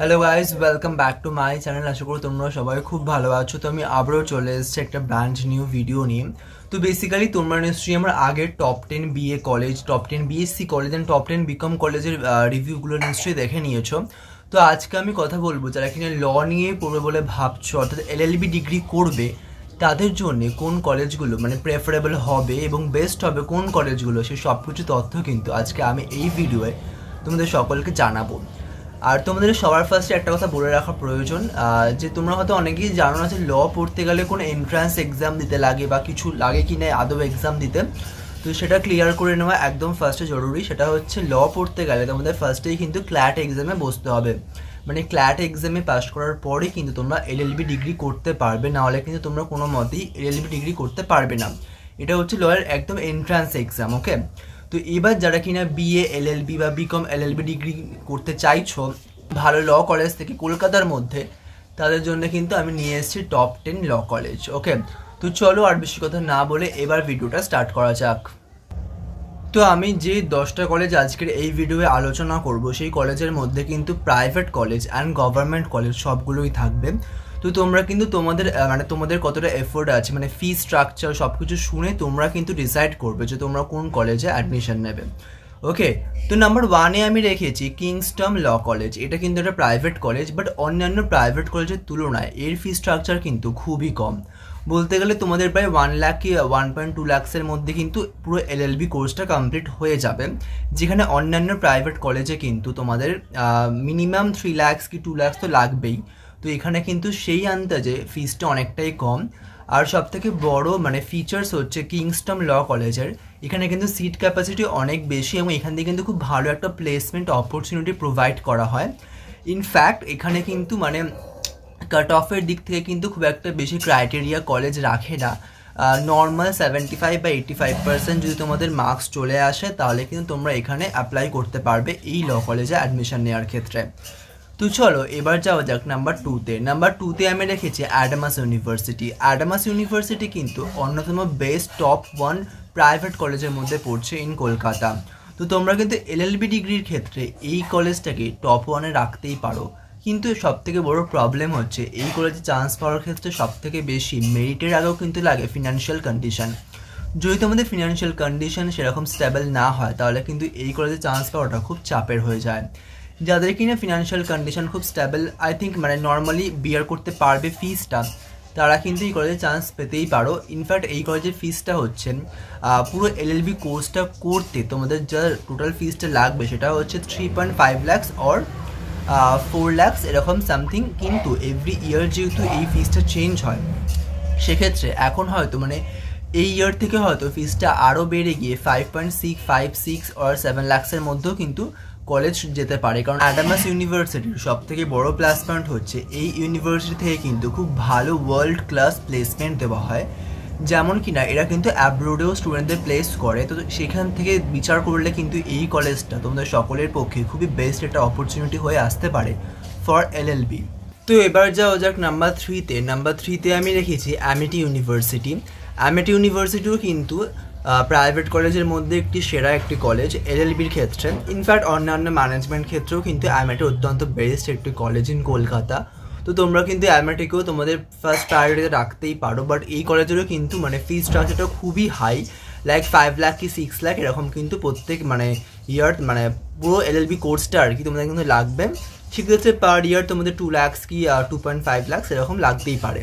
Hello guys welcome back to my channel আশা করি তোমরা সবাই খুব ভালো আছো। তো আমি আবারও চলে এসেছি একটা ব্র্যান্ড নিউ ভিডিও নিয়ে। তো বেসিক্যালি তোমরা নিশ্চয়ই আমার আগের top ten BA college top ten BSc college and top ten BCom কলেজের রিভিউগুলো নিশ্চয়ই দেখে নিয়েছো। তো আজকে আমি কথা বলব যারা কিনা ল নিয়ে পড়বে বলে ভাবছ, অর্থাৎ এলএলবি ডিগ্রি করবে, তাদের জন্য কোন কলেজগুলো মানে প্রেফারেবল হবে এবং বেস্ট হবে কোন কলেজগুলো সে সব কিছু তথ্য কিন্তু আজকে আমি এই ভিডিওয়ে তোমাদের সকলকে জানাব। আর তোমাদের সবার ফার্স্টে একটা কথা বলে রাখা প্রয়োজন যে তোমরা হয়তো অনেকেই জানো না যে ল পড়তে গেলে কোনো এন্ট্রান্স এক্সাম দিতে লাগে বা কিছু লাগে কি না, আদৌ এক্সাম দিতে। তো সেটা ক্লিয়ার করে নেওয়া একদম ফার্স্টে জরুরি। সেটা হচ্ছে ল পড়তে গেলে তোমাদের ফার্স্টেই কিন্তু ক্ল্যাট এক্সামে বসতে হবে। মানে ক্ল্যাট এক্সামে পাস করার পরে কিন্তু তোমরা এলএলবি ডিগ্রি করতে পারবে, না হলে কিন্তু তোমরা কোনো মতেই এলএলবি ডিগ্রি করতে পারবে না। এটা হচ্ছে লয়ের একদম এন্ট্রান্স এক্সাম ওকে তো এবার যারা কিনা বিএ এলএলবি বা বিকম এলএলবি ডিগ্রি করতে চাইছো, ভালো ল কলেজ থেকে কলকাতার মধ্যে, তাদের জন্য কিন্তু আমি নিয়ে এসেছি top ten law college okay তো চলো আর বেশি কথা না বলে এবার ভিডিওটা স্টার্ট করা যাক। তো আমি যে দশটা কলেজ আজকের এই ভিডিওয়ে আলোচনা করব, সেই কলেজের মধ্যে কিন্তু private college and government college সবগুলোই থাকবে। তো তোমরা কিন্তু তোমাদের মানে তোমাদের কতটা এফোর্ট আছে মানে ফি স্ট্রাকচার সব কিছু শুনে তোমরা কিন্তু ডিসাইড করবে যে তোমরা কোন কলেজে অ্যাডমিশন নেবে। ওকে তো নাম্বার ওয়ানে আমি রেখেছি কিংস্টম ল কলেজ এটা কিন্তু একটা প্রাইভেট কলেজ বাট অন্যান্য প্রাইভেট কলেজের তুলনায় এর ফি স্ট্রাকচার কিন্তু খুবই কম। বলতে গেলে তোমাদের প্রায় ওয়ান লাখ কি ওয়ান পয়েন্ট টু ল্যাক্সের মধ্যে কিন্তু পুরো এল এলএলবি কোর্সটা কমপ্লিট হয়ে যাবে, যেখানে অন্যান্য প্রাইভেট কলেজে কিন্তু তোমাদের মিনিমাম থ্রি ল্যাক্স কি টু ল্যাক্স তো লাগবেই। তো এখানে কিন্তু সেই আন্দাজে ফিজটা অনেকটাই কম। আর সব থেকে বড় মানে ফিচার্স হচ্ছে কিংস্টম ল কলেজের এখানে কিন্তু সিট ক্যাপাসিটি অনেক বেশি এবং এখান থেকে কিন্তু খুব ভালো একটা প্লেসমেন্ট অপরচুনিটি প্রোভাইড করা হয়। ইনফ্যাক্ট এখানে কিন্তু মানে কাট অফের দিক থেকে কিন্তু খুব একটা বেশি ক্রাইটেরিয়া কলেজ রাখে না। নর্মাল সেভেন্টি ফাইভ বা এইটি ফাইভ পার্সেন্ট যদি তোমাদের মার্কস চলে আসে, তাহলে কিন্তু তোমরা এখানে অ্যাপ্লাই করতে পারবে এই ল কলেজে অ্যাডমিশন নেওয়ার ক্ষেত্রে। তো চলো, এবার যাওয়া যাক নাম্বার টুতে নাম্বার টুতে আমি রেখেছি অ্যাডামাস ইউনিভার্সিটি অ্যাডামাস ইউনিভার্সিটি কিন্তু অন্যতম বেস্ট টপ ওয়ান প্রাইভেট কলেজের মধ্যে পড়ছে ইন কলকাতা। তো তোমরা কিন্তু এলএলবি ডিগ্রির ক্ষেত্রে এই কলেজটাকে টপ ওয়ানে রাখতেই পারো। কিন্তু সব থেকে বড় প্রবলেম হচ্ছে, এই কলেজে চান্স পাওয়ার ক্ষেত্রে সব থেকে বেশি মেরিটের আগেও কিন্তু লাগে ফিনান্সিয়াল কন্ডিশন যদি তোমাদের ফিনান্সিয়াল কন্ডিশন সেরকম স্টেবল না হয়, তাহলে কিন্তু এই কলেজে চান্স পাওয়াটা খুব চাপের হয়ে যায়। যাদের কিনা ফিনান্সিয়াল কন্ডিশন খুব স্টেবল আই থিঙ্ক মানে নর্মালি বিয়ার করতে পারবে ফিজটা তারা কিন্তু এই কলেজে চান্স পেতেই পারো। ইনফ্যাক্ট এই কলেজের ফিজটা হচ্ছে পুরো এলএলবি কোর্সটা করতে তোমাদের যা টোটাল ফিজটা লাগবে সেটা হচ্ছে three point five lakhs or four lakhs এরকম সামথিং কিন্তু এভরি ইয়ার যেহেতু এই ফিজটা চেঞ্জ হয়, সেক্ষেত্রে এখন হয়তো মানে এই ইয়ার থেকে হয়তো ফিজটা আরও বেড়ে গিয়ে five point six five six or seven ল্যাক্সের মধ্যেও কিন্তু কলেজ যেতে পারে, কারণ অ্যাডামাস ইউনিভার্সিটির সব থেকে বড় প্লাস পয়েন্ট হচ্ছে এই ইউনিভার্সিটি থেকে কিন্তু খুব ভালো ওয়ার্ল্ড ক্লাস প্লেসমেন্ট দেওয়া হয়। যেমন কিনা এরা কিন্তু অ্যাব্রোডেও স্টুডেন্টদের প্লেস করে, তো সেখান থেকে বিচার করলে কিন্তু এই কলেজটা তোমাদের সকলের পক্ষে খুবই বেস্ট একটা অপরচুনিটি হয়ে আসতে পারে ফর এলএলবি তো এবার যাও যাক নাম্বার থ্রিতে নাম্বার থ্রিতে আমি রেখেছি অ্যামিটি ইউনিভার্সিটি অ্যামিটি ইউনিভার্সিটিও কিন্তু প্রাইভেট কলেজের মধ্যে একটি সেরা একটি কলেজ এলএলবির ক্ষেত্রে। ইনফ্যাক্ট অন্যান্য ম্যানেজমেন্ট ক্ষেত্রেও কিন্তু অ্যামেটি অত্যন্ত বেস্ট একটি কলেজ ইন কলকাতা তো তোমরা কিন্তু অ্যামেটিকেও তোমাদের ফার্স্ট প্রায়োরিটিতে রাখতেই পারো বাট এই কলেজেরও কিন্তু মানে ফি স্ট্রাকচারটা খুবই হাই লাইক ফাইভ লাখ কি সিক্স লাখ এরকম কিন্তু প্রত্যেক মানে ইয়ার মানে পুরো এলএলবি কোর্সটা আর কি তোমাদের কিন্তু লাগবে। সেক্ষেত্রে পার ইয়ার তোমাদের টু ল্যাক্স কি টু পয়েন্ট ফাইভ ল্যাক্স এরকম লাগতেই পারে।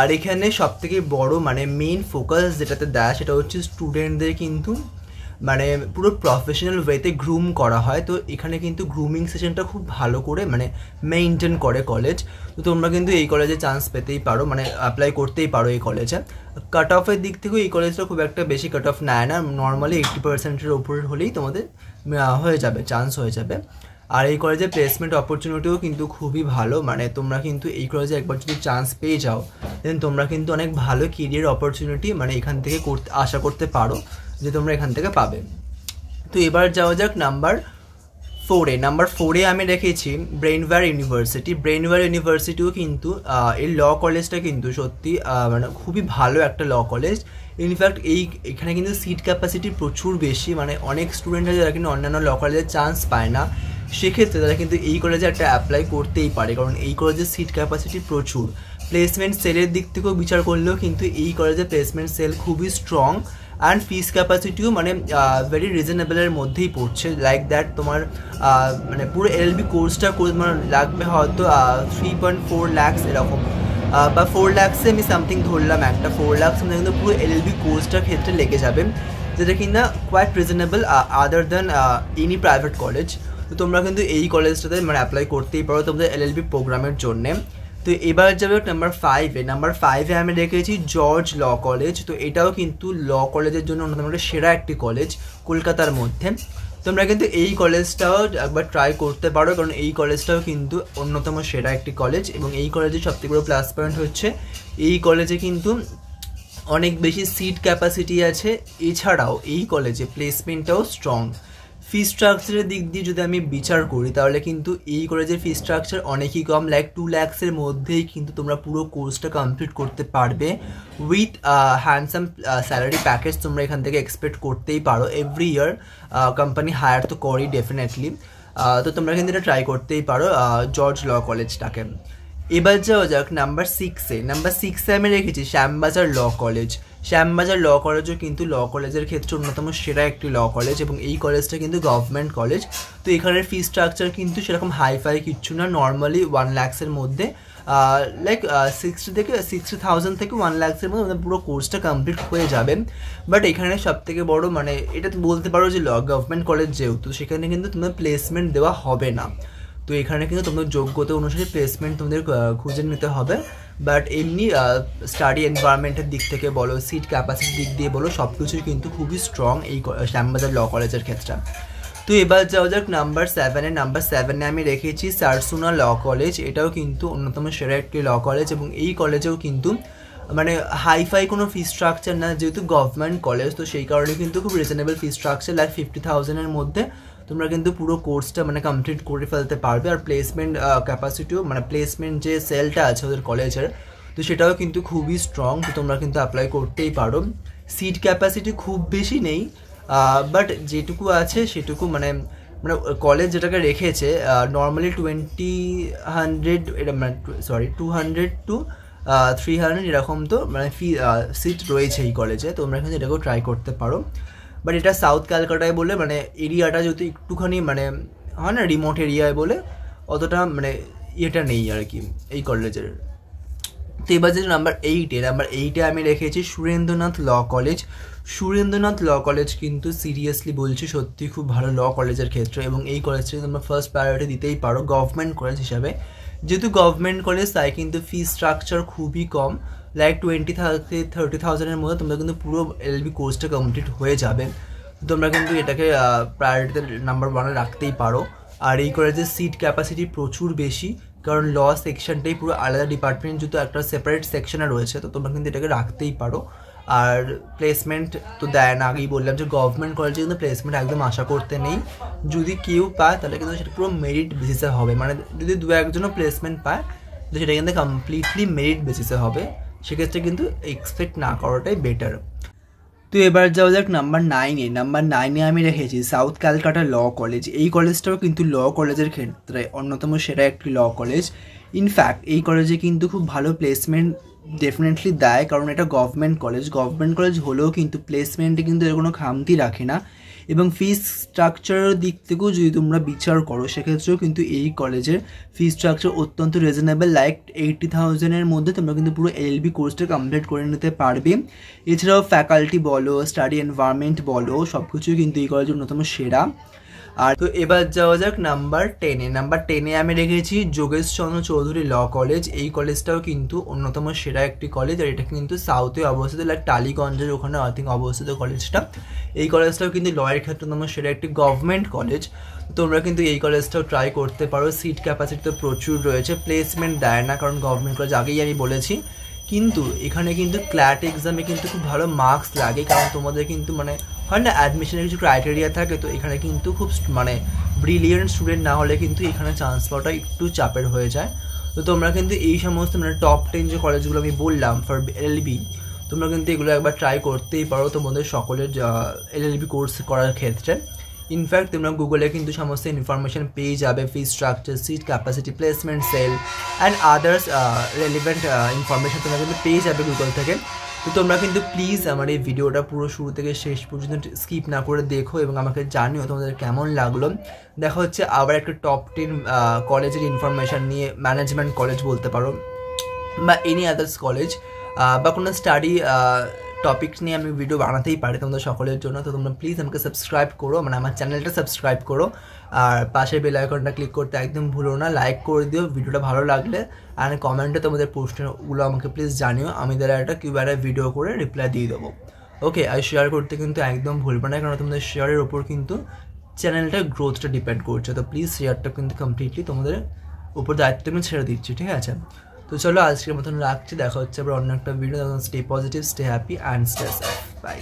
আর এখানে সব থেকে বড় মানে মেইন ফোকাস যেটাতে দেয় সেটা হচ্ছে স্টুডেন্টদের কিন্তু মানে পুরো প্রফেশনাল ওয়েতে গ্রুম করা হয়। তো এখানে কিন্তু গ্রুমিং সেশনটা খুব ভালো করে মানে মেনটেন করে কলেজ তো তোমরা কিন্তু এই কলেজে চান্স পেতেই পারো মানে অ্যাপ্লাই করতেই পারো এই কলেজে কাট অফের দিক থেকেও এই কলেজটা খুব একটা বেশি কাট অফ নেয় না। নর্মালি এইট্টি পার্সেন্টের ওপর হলেই তোমাদের হয়ে যাবে চান্স হয়ে যাবে। আর এই কলেজে প্লেসমেন্ট অপরচুনিটিও কিন্তু খুবই ভালো। মানে তোমরা কিন্তু এই কলেজে একবার যদি চান্স পেয়ে যাও দেন তোমরা কিন্তু অনেক ভালো কেরিয়ার অপরচুনিটি মানে এখান থেকে করতে, আশা করতে পারো যে তোমরা এখান থেকে পাবে। তো এবার যাওয়া যাক নাম্বার ফোরে নাম্বার ফোরে আমি রেখেছি ব্রেনওয়্যার ইউনিভার্সিটি ব্রেনওয়্যার ইউনিভার্সিটিও কিন্তু এই ল কলেজটা কিন্তু সত্যি মানে খুবই ভালো একটা ল কলেজ ইনফ্যাক্ট এই, এখানে কিন্তু সিট ক্যাপাসিটি প্রচুর বেশি। মানে অনেক স্টুডেন্টরা যারা কিন্তু অন্যান্য ল কলেজে চান্স পায় না। সেক্ষেত্রে তারা কিন্তু এই কলেজে একটা অ্যাপ্লাই করতেই পারে, কারণ এই কলেজের সিট ক্যাপাসিটি প্রচুর। প্লেসমেন্ট সেলের দিক থেকেও বিচার করলেও কিন্তু এই কলেজে প্লেসমেন্ট সেল খুবই স্ট্রং অ্যান্ড ফিস ক্যাপাসিটিও মানে ভেরি রিজনেবলের মধ্যেই পড়ছে। লাইক দ্যাট তোমার মানে পুরো এলএলবি কোর্সটা করে তোমার লাগবে হয়তো থ্রি পয়েন্ট ফোর ল্যাক্স এরকম। বা ফোর ল্যাক্সে আমি সামথিং ধরলাম একটা ফোর ল্যাক্স মানে কিন্তু পুরো এল এলএলবি কোর্সটার ক্ষেত্রে লেগে যাবে। যেটা কিনা quite reasonable other than any private college তো তোমরা কিন্তু এই কলেজটাতে মানে অ্যাপ্লাই করতেই পারো তোমাদের এল এলএলবি প্রোগ্রামের জন্যে। তো এবার যাবে নাম্বার ফাইভে নাম্বার ফাইভে আমি রেখেছি জর্জ ল কলেজ তো এটাও কিন্তু ল কলেজের জন্য অন্যতম একটা সেরা একটি কলেজ কলকাতার মধ্যে। তোমরা কিন্তু এই কলেজটাও একবার ট্রাই করতে পারো, কারণ এই কলেজটাও কিন্তু অন্যতম সেরা একটি কলেজ এবং এই কলেজের সবথেকে বড় প্লাস পয়েন্ট হচ্ছে, এই কলেজে কিন্তু অনেক বেশি সিট ক্যাপাসিটি আছে। এছাড়াও এই কলেজে প্লেসমেন্টটাও স্ট্রং ফি স্ট্রাকচারের দিক দিয়ে যদি আমি বিচার করি, তাহলে কিন্তু এই কলেজের ফি স্ট্রাকচার অনেকই কম। লাইক টু ল্যাক্সের মধ্যেই কিন্তু তোমরা পুরো কোর্সটা কমপ্লিট করতে পারবে। উইথ হ্যান্ডসাম স্যালারি প্যাকেজ তোমরা এখান থেকে এক্সপেক্ট করতেই পারো। এভরি ইয়ার কোম্পানি হায়ার তো করি ডেফিনেটলি তো তোমরা কিন্তু এটা ট্রাই করতেই পারো জর্জ ল কলেজটাকে এবার যাওয়া যাক নাম্বার সিক্সে নাম্বার সিক্সে আমি রেখেছি Shyambazar law college Shyambazar law কলেজও কিন্তু ল কলেজের ক্ষেত্রে অন্যতম সেরা একটি ল কলেজ এবং এই কলেজটা কিন্তু গভর্নমেন্ট কলেজ। তো এখানের ফি স্ট্রাকচার কিন্তু সেরকম হাইফাই কিচ্ছু না। নর্মালি ওয়ান ল্যাক্সের মধ্যে লাইক সিক্সটি থেকে সিক্সটি থাউজেন্ড থেকে ওয়ান ল্যাক্সের মধ্যে পুরো কোর্সটা কমপ্লিট হয়ে যাবে। বাট এখানে সব থেকে বড়ো মানে এটা তো বলতে পারো যে ল, গভর্নমেন্ট কলেজ যেহেতু, সেখানে কিন্তু তোমার প্লেসমেন্ট দেওয়া হবে না। তো এখানে কিন্তু তোমাদের যোগ্যতা অনুসারে প্লেসমেন্ট তোমাদের খুঁজে নিতে হবে। বাট এমনি স্টাডি এনভায়রনমেন্টের দিক থেকে বলো সিট ক্যাপাসিটির দিক দিয়ে বলো সব কিছুই কিন্তু খুবই স্ট্রং এই শ্যামবাজার ল কলেজের ক্ষেত্রে। তো এবার যাওয়া যাক নাম্বার সেভেনে নাম্বার সেভেনে আমি রেখেছি সারসুনা ল কলেজ এটাও কিন্তু অন্যতম সেরা একটি ল কলেজ এবং এই কলেজেও কিন্তু মানে হাইফাই কোনো ফি স্ট্রাকচার না, যেহেতু গভর্নমেন্ট কলেজ তো সেই কারণে কিন্তু খুব reasonable fee structure like fifty থাউজেন্ডের মধ্যে। তোমরা কিন্তু পুরো কোর্সটা মানে কমপ্লিট করে ফেলতে পারবে। আর প্লেসমেন্ট ক্যাপাসিটিও মানে প্লেসমেন্ট যে সেলটা আছে ওদের কলেজের তো সেটাও কিন্তু খুবই স্ট্রং তো তোমরা কিন্তু অ্যাপ্লাই করতেই পারো। সিট ক্যাপাসিটি খুব বেশি নেই বাট যেটুকু আছে সেটুকু মানে মানে কলেজ যেটাকে রেখেছে নর্মালি টোয়েন্টি হান্ড্রেড মানে sorry two hundred two three hundred এরকম তো মানে ফি সিট রয়েছে এই কলেজে তোমরা কিন্তু এটাকেও ট্রাই করতে পারো। বাট এটা সাউথ ক্যালকাটায় বলে মানে এরিয়াটা যেহেতু একটুখানি মানে হয় না রিমোট এরিয়ায় বলে, অতটা মানে ইয়েটা নেই আর কি এই কলেজের তো এবার যে নাম্বার এইটে নাম্বার এইটে আমি রেখেছি Surendranath law college Surendranath law college কিন্তু সিরিয়াসলি বলছি সত্যি খুব ভালো ল কলেজের ক্ষেত্রে এবং এই কলেজটাকে তোমরা ফার্স্ট প্রায়োরিটি দিতেই পারো গভর্নমেন্ট কলেজ হিসাবে। যেহেতু গভর্নমেন্ট কলেজ তাই কিন্তু ফি স্ট্রাকচার খুবই কম। লাইক টোয়েন্টি থার্টি থার্টি থাউজেন্ডের মধ্যে তোমরা কিন্তু পুরো এলবি কোর্সটা কমপ্লিট হয়ে যাবে। তোমরা কিন্তু এটাকে প্রায়োরিটিতে নাম্বার ওয়ানে রাখতেই পারো। আর এই কলেজের সিট ক্যাপাসিটি প্রচুর বেশি, কারণ ল সেকশনটাই পুরো আলাদা ডিপার্টমেন্ট যেহেতু একটা সেপারেট সেকশনে রয়েছে, তো তোমরা কিন্তু এটাকে রাখতেই পারো। আর প্লেসমেন্ট তো দেয় না, আগেই বললাম যে গভর্নমেন্ট কলেজে কিন্তু প্লেসমেন্ট একদম আশা করতে নেই। যদি কেউ পায়, তাহলে কিন্তু সেটা পুরো মেরিট বেসিসে হবে। মানে যদি দু একজনও প্লেসমেন্ট পায়, তো সেটা কিন্তু কমপ্লিটলি মেরিট বেসিসে হবে। সেক্ষেত্রে কিন্তু এক্সপেক্ট না করাটাই বেটার তো এবার যাওয়া যাক নাম্বার নাইনে নাম্বার নাইনে আমি রেখেছি সাউথ ক্যালকাটা ল কলেজ এই কলেজটাও কিন্তু ল কলেজের ক্ষেত্রে অন্যতম সেরা একটি ল কলেজ ইনফ্যাক্ট এই কলেজে কিন্তু খুব ভালো প্লেসমেন্ট ডেফিনেটলি দেয়, কারণ এটা গভর্নমেন্ট কলেজ গভর্নমেন্ট কলেজ হলেও কিন্তু প্লেসমেন্টে কিন্তু এর কোনো খামতি রাখে না। এবং ফিস স্ট্রাকচারের দিক থেকেও যদি তোমরা বিচার করো, সেক্ষেত্রেও কিন্তু এই কলেজের ফি স্ট্রাকচার অত্যন্ত রিজনেবল লাইক এইটটি থাউজেন্ডের মধ্যে তোমরা কিন্তু পুরো এল এলবি কোর্সটা কমপ্লিট করে নিতে পারবে। এছাড়াও ফ্যাকাল্টি বলো স্টাডি এনভায়রনমেন্ট বলো সব কিছুই কিন্তু এই কলেজের অন্যতম সেরা। আর তো এবার যাওয়া যাক নাম্বার টেনে নাম্বার টেনে আমি রেখেছি যোগেশচন্দ্র চৌধুরী ল কলেজ এই কলেজটাও কিন্তু অন্যতম সেরা একটি কলেজ আর এটা কিন্তু সাউথে অবস্থিত লাইক টালিগঞ্জের ওখানে আই থিঙ্ক অবস্থিত কলেজটা এই কলেজটাও কিন্তু লয়ের ক্ষেত্রে তোমার সেরা একটি গভর্নমেন্ট কলেজ তোমরা কিন্তু এই কলেজটাও ট্রাই করতে পারো। সিট ক্যাপাসিটি তো প্রচুর রয়েছে। প্লেসমেন্ট দেয় না কারণ গভর্নমেন্ট কলেজ আগেই আমি বলেছি। কিন্তু এখানে কিন্তু ক্ল্যাট এক্সামে কিন্তু খুব ভালো মার্কস লাগে, কারণ তোমাদের কিন্তু মানে হয় না অ্যাডমিশনের কিছু ক্রাইটেরিয়া থাকে, তো এখানে কিন্তু খুব মানে ব্রিলিয়েন্ট স্টুডেন্ট না হলে কিন্তু এখানে চান্স পাওয়াটা একটু চাপের হয়ে যায়। তো তোমরা কিন্তু এই সমস্ত মানে টপ টেন যে কলেজগুলো আমি বললাম ফর এলএলবি তোমরা কিন্তু এগুলো একবার ট্রাই করতেই পারো তোমাদের সকলের এলএলবি কোর্স করার ক্ষেত্রে। ইনফ্যাক্ট তোমরা গুগলে কিন্তু সমস্ত ইনফরমেশন পেয়ে যাবে fee structure seat capacity placement cell and others relevant information তোমরা কিন্তু পেয়ে যাবে গুগল থেকে। তো তোমরা কিন্তু প্লিজ আমার এই ভিডিওটা পুরো শুরু থেকে শেষ পর্যন্ত স্কিপ না করে দেখো এবং আমাকে জানিও তোমাদের কেমন লাগল। দেখা হচ্ছে আবার একটা টপ টেন কলেজের ইনফরমেশান নিয়ে ম্যানেজমেন্ট কলেজ বলতে পারো, বা এনি আদার্স কলেজ বা কোনো স্টাডি টপিক নিয়ে আমি ভিডিও বানাতেই পারি তোমাদের সকলের জন্য, তো তোমরা প্লিজ আমাকে সাবস্ক্রাইব করো মানে আমার চ্যানেলটা সাবস্ক্রাইব করো, আর পাশে বেল আইকনটা ক্লিক করতে একদম ভুলো না লাইক করে দিও ভিডিওটা ভালো লাগলে, আর কমেন্টে তোমাদের প্রশ্নগুলো আমাকে প্লিজ জানিও, আমি তারা একটা কিউবারে ভিডিও করে রিপ্লাই দিয়ে দেবো। ওকে আর শেয়ার করতে কিন্তু একদম ভুলবে না, কারণ তোমাদের শেয়ারের ওপর কিন্তু চ্যানেলটার গ্রোথটা ডিপেন্ড করছে, তো প্লিজ শেয়ারটা কিন্তু কমপ্লিটলি তোমাদের উপর দায়িত্ব আমি ছেড়ে দিচ্ছি, ঠিক আছে? তো চলো, আজকের মতন রাখছি। দেখা হচ্ছে আবার অন্য একটা video stay positive stay happy and stay safe bye